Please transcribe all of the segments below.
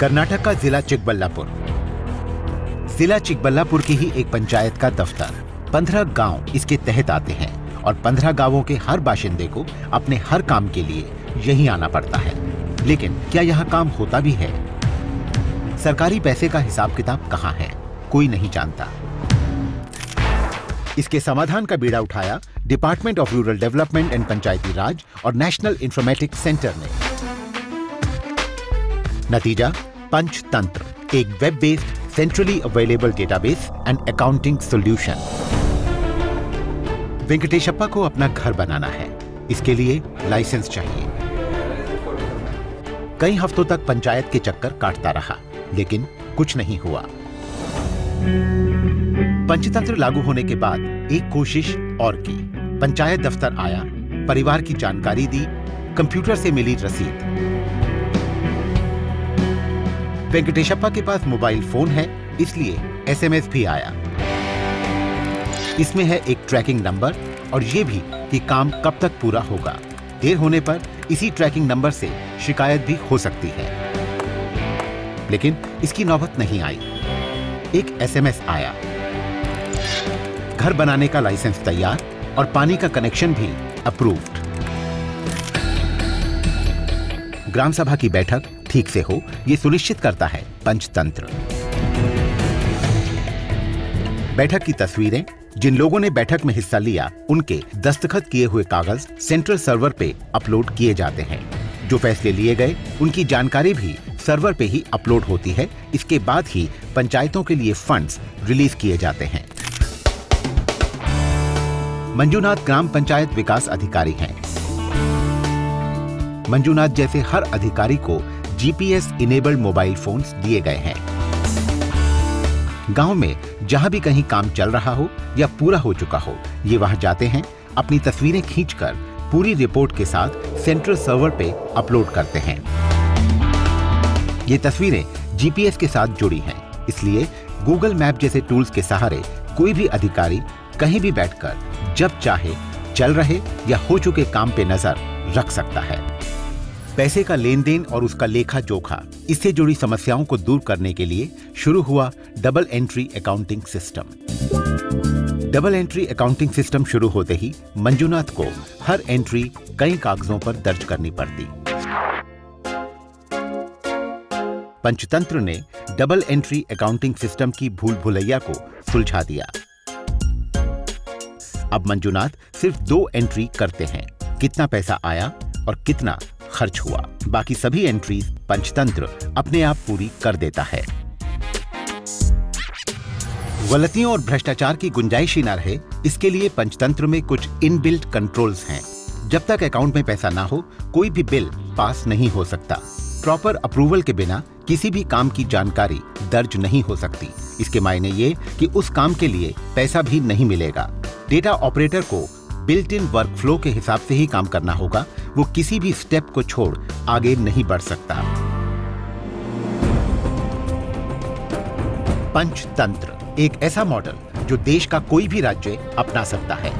कर्नाटक का जिला चिकबल्लापुर। जिला चिकबल्लापुर की ही एक पंचायत का दफ्तर। पंद्रह गाँव इसके तहत आते हैं और पंद्रह गाँवों के हर बाशिंदे को अपने हर काम के लिए यहीं आना पड़ता है। लेकिन क्या यहाँ काम होता भी है? सरकारी पैसे का हिसाब किताब कहाँ है? कोई नहीं जानता। इसके समाधान का बीड़ा उठाया department of rural development and Panchayati Raj और नेशनल इंफॉर्मेटिक्स सेंटर ने। नतीजा पंचतंत्र एक web based centrally available database and accounting solution Venkateshappa को अपना घर बनाना है। इसके लिए लाइसेंस चाहिए। कई हफ्तों तक पंचायत के चक्कर काटता रहा, लेकिन कुछ नहीं हुआ। पंचतंत्र लागू होने के बाद एक कोशिश और की। पंचायत दफ्तर आया, परिवार की जानकारी दी, कंप्यूटर से मिली रसीद। वेंकटेशप्पा के पास मोबाइल फ़ोन है, इसलिए एसएमएस भी आया। इसमें है एक ट्रैकिंग नंबर और ये भी कि काम कब तक पूरा होगा। देर होने पर इसी ट्रैकिंग नंबर से शिकायत भी हो सकती है। लेकिन इसकी नौबत नहीं आई। एक एसएमएस आया। घर बनाने का लाइसेंस तैयार और पानी का कनेक्शन भी अप्रूव्ड। ग्राम सभा की बैठक ठीक से हो, ये सुनिश्चित करता है पंचतंत्र। बैठक की तस्वीरें, जिन लोगों ने बैठक में हिस्सा लिया, उनके दस्तखत किए हुए कागज़ सेंट्रल सर्वर पे अपलोड किए जाते हैं। जो फैसले लिए गए, उनकी जानकारी भी सर्वर पे ही अपलोड होती है। इसके बाद ही पंचायतों के लिए फंड्स रिलीज़ किए जाते हैं। मंजूनाथ ग्राम पंचायत विकास अधिकारी हैं। मंजूनाथ जैसे हर अधिकारी को जीपीएस इनेबल्ड मोबाइल फोन्स दिए गए हैं। गाँव में जहाँ भी कहीं काम चल रहा हो या पूरा हो चुका हो, ये वहाँ जाते हैं, अपनी तस्वीरें खींचकर पूरी रिपोर्ट के साथ सेंट्रल सर्वर पे अपलोड करते हैं। ये तस्वीरें जीपीएस के साथ जुड़ी हैं, इसलिए गूगल मैप जैसे टूल्स के सहारे कोई भी अधिकारी कहीं भी बैठकर जब चाहे, चल रहे या हो चुके काम पे नज़र रख सकता है। पैसे का लेन देन और उसका लेखा जोखा। इससे जुड़ी समस्याओं को दूर करने के लिए शुरू हुआ double entry accounting system. Double entry accounting system शुरू होते ही मंजूनाथ को हर एंट्री कई कागजों पर दर्ज करनी पड़ती। पंचतंत्र ने डबल एंट्री अकाउंटिंग सिस्टम की भूल भुलैया को सुलझा दिया। अब मंजूनाथ सिर्फ़ दो एंट्री करते हैं। कितना पैसा आया और कितना खर्च हुआ। बाकी सभी एंट्रीज पंचतंत्र अपने आप पूरी कर देता है। गलतियों और भ्रष्टाचार की गुंजाइश ही न रहे, इसके लिए पंचतंत्र में कुछ इनबिल्ट कंट्रोल्स हैं। जब तक अकाउंट में पैसा ना हो, कोई भी बिल पास नहीं हो सकता। प्रॉपर अप्रूवल के बिना किसी भी काम की जानकारी दर्ज नहीं हो सकती। इसके मायने ये कि उस काम के लिए पैसा भी नहीं मिलेगा। डेटा ऑपरेटर को बिल्ट इन वर्क फ्लो के हिसाब से ही काम करना होगा। वो किसी भी स्टेप को छोड़ आगे नहीं बढ़ सकता। पंचतंत्र, एक ऐसा मॉडल जो देश का कोई भी राज्य अपना सकता है।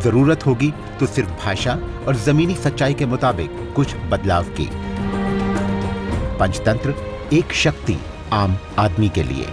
ज़रूरत होगी तो सिर्फ़ भाषा और जमीनी सच्चाई के मुताबिक कुछ बदलाव की। पंचतंत्र, एक शक्ति आम आदमी के लिए।